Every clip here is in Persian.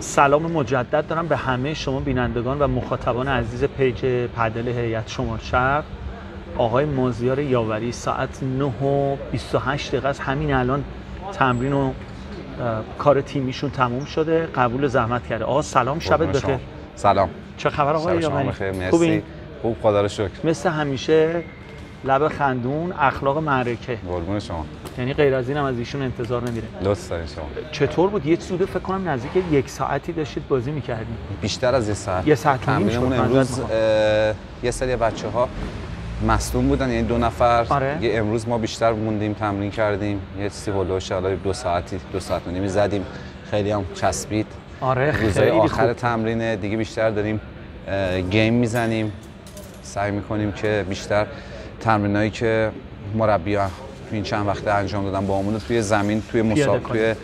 سلام مجدد دارم به همه شما بینندگان و مخاطبان عزیز پیج پدل هیئت شمال شرق آقای مازیار یاوری ساعت 9 و 28 دقیقه است. همین الان تمرین و کار تیمیشون تموم شده. قبول زحمت کرده. آقا سلام شبت بخیر. سلام. چه خبر آقای یاوری؟ خوبی خوب خدا رو شکر. مثل همیشه لب خندون اخلاق معرکه. قربون شما. یعنی غیر از اینم از ایشون انتظار نمیره. لطف دارین شما. چطور بود؟ یه سوده فکر کنم نزدیک یک ساعتی داشتید بازی می‌کردیم بیشتر از یه ساعت. یه ساعت نیم. تمرینمون امروز یه سری بچه ها مصدوم بودن یعنی دو نفر. آره. یه امروز ما بیشتر موندیم تمرین کردیم. یه چیزی هلوش دو ساعتی دو ساعت و نیمی زدیم. خیلی هم چسبید. آره روزهای خیلی آخر خوب تمرینه دیگه بیشتر داریم گیم می‌زنیم. سعی می‌کنیم که بیشتر تمرینایی که مربی این چند وقته انجام دادن با همون توی زمین توی مسابقه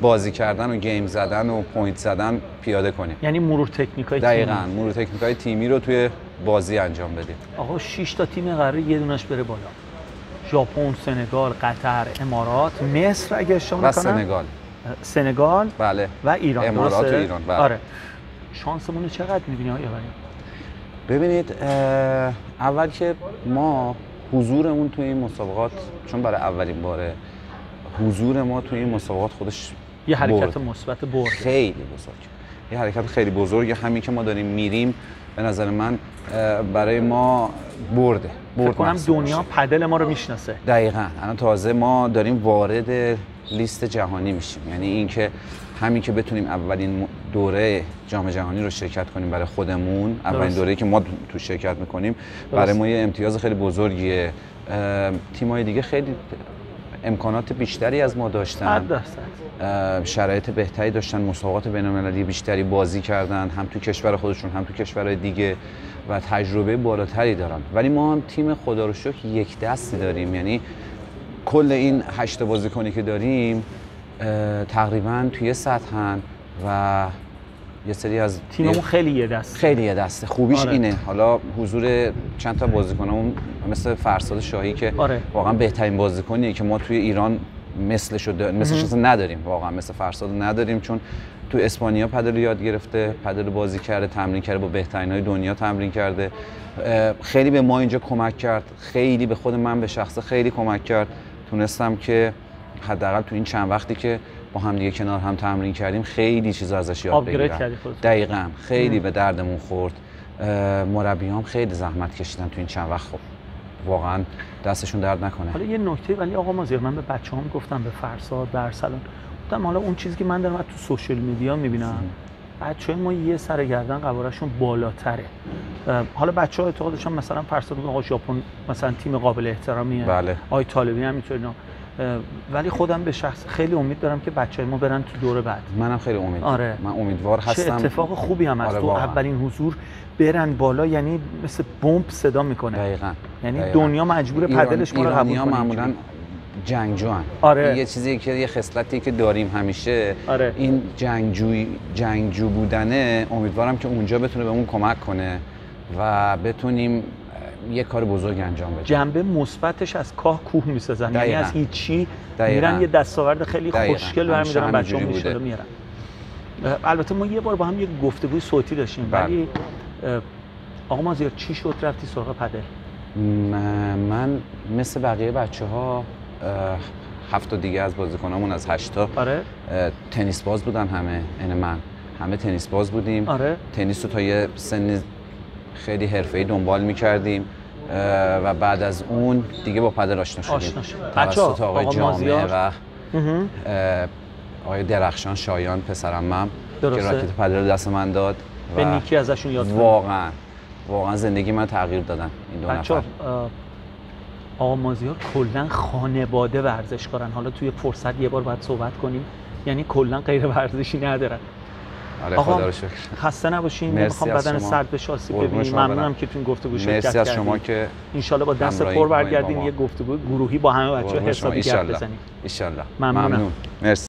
بازی کردن و game زدن و point زدن پیاده کنیم. یعنی مرور تکنیک های دقیقاً مرور تکنیک های تیمی رو توی بازی انجام بدیم. آقا 6 تا تیم قراره یه دونش بره بالا. ژاپن، سنگال، قطر، امارات، مصر اگه اشتباه و سنگال. سنگال بله. و ایران. امارات و؟ ایران، بله. آره. شانسمون چقدر می‌بینی آقا؟ ببینید اول که ما حضورمون توی این مسابقات چون برای اولین باره حضور ما توی این مسابقات خودش یه حرکت. مثبت برد. خیلی بزرگ. یه حرکت خیلی بزرگه همین که ما داریم میریم به نظر من برای ما برده. فکر برد کنم محسوب دنیا. پدل ما رو می‌شناسه. دقیقا. الان تازه ما داریم وارد لیست جهانی میشیم. یعنی اینکه همین که بتونیم اولین دوره جام جهانی رو شرکت کنیم برای خودمون. اولین درست. دوره که ما تو شرکت می‌کنیم. برای ما یه امتیاز خیلی بزرگیه. اه، تیمای دیگه خیلی امکانات بیشتری از ما داشتن. شرایط بهتری داشتن. مسابقات بین‌المللی بیشتری بازی کردن. هم تو کشور خودشون هم تو کشورهای دیگه. و تجربه بالاتری دارن. ولی ما هم تیم خدا رو شکر یک دستی داریم. یعنی کل این هشت بازیکنی که داریم تقریبا توی سطحن و یه سری از تیممون خیلی یه دست. خیلی یه دسته خوبیش آره. اینه. حالا حضور چند تا بازیکنمون مثل فرساد شاهی که آره. واقعا بهترین بازیکنیه که ما توی ایران مثلشو دا... مثلش نداریم. واقعا مثل فرساد نداریم چون تو اسپانیا پدل رو یاد گرفته پدل رو بازی کرده تمرین کرده با بهترین های دنیا تمرین کرده. خیلی به ما اینجا کمک کرد. خیلی به خود من به شخصه خیلی کمک کرد. تونستم که حداقل تو این چند وقتی که با هم دیگه کنار هم تمرین کردیم خیلی چیزا ازش یاد بگیرم. دقیقا. خیلی به دردمون خورد. مربی هم خیلی زحمت کشیدن تو این چند وقت. خب واقعا دستشون درد نکنه. حالا یه نکته ولی آقا مازیار من به بچه هم گفتم به فرساد به ارسلان. گفتم حالا اون چیزی که من دارم تو سوشل میدیا می‌بینم بچه ما یه سر گردن قوارشون بالاتره. حالا بچه ها اعتقاد داشتن مثلا فرساد آقا ژاپن مثلا تیم قابل احترامیه. بله. آقای طالبی هم اه، ولی خودم به شخص خیلی امید دارم که بچه ما برن تو دوره بعد منم خیلی امید آره. من امیدوار چه هستم اتفاق خوبی هم از آره تو. اولین حضور برن بالا یعنی مثل بمب صدا می‌کنه دقیقاً یعنی دقیقاً. دنیا مجبور پدلش ما رو قبول معمولا. جنگجو هن. آره. یه چیزی که یه خصلتی که داریم همیشه آره. این جنگجوی جنگجو بودنه امیدوارم که اونجا بتونه بهمون کمک کنه و بتونیم یه کار بزرگ انجام بدیم جنبه مثبتش از کاه کوه می‌سازن یعنی. از هیچی. میرن یه دستاورد خیلی. خوشگل برمیدارن بچه‌ها. میارن اه، البته ما یه بار با هم یه گفتگوی صوتی داشتیم بله. ولی آقا مازیار چی شد رفتی سراغ پدل من مثل بقیه بچه ها هفت تا دیگه از بازیکنامون از هشتا آره تنیس باز بودن همه این من همه تنیس باز بودیم آره تنیس رو تا یه سن خیلی حرفه‌ای دنبال می‌کردیم و بعد از اون دیگه با پدل آشنا شدیم آشنا. توسط آقای آقا جامعه مازیار. و آقای درخشان شایان پسرمم که. راکت پدل رو دست من داد به و نیکی ازشون یاد. واقعا واقعا زندگی من تغییر دادن این دو نفر آقا مازیار کلا خانواده ورزشکارن حالا توی فرصت یه بار باید صحبت کنیم یعنی کلا غیر ورزشی ندارن آقا، خدا رو شکر خسته نباشین از بدن. سرد بشه آسیب ببینیم. ممنونم که تو این گفتگو شرکت مرسی از شما. که انشالله با دست پر ما. یه گفتگو گروهی با همه بچه‌ها. حسابی گپ. بزنیم ممنونم. ممنون مرسی